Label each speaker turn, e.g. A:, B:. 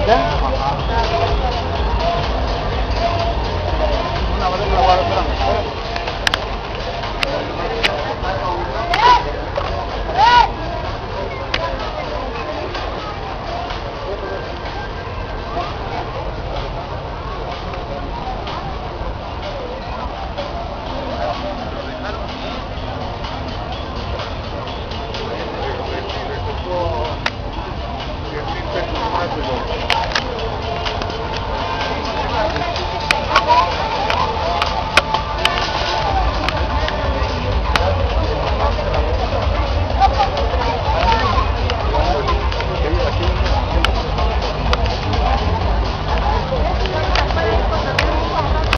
A: вода comfortable.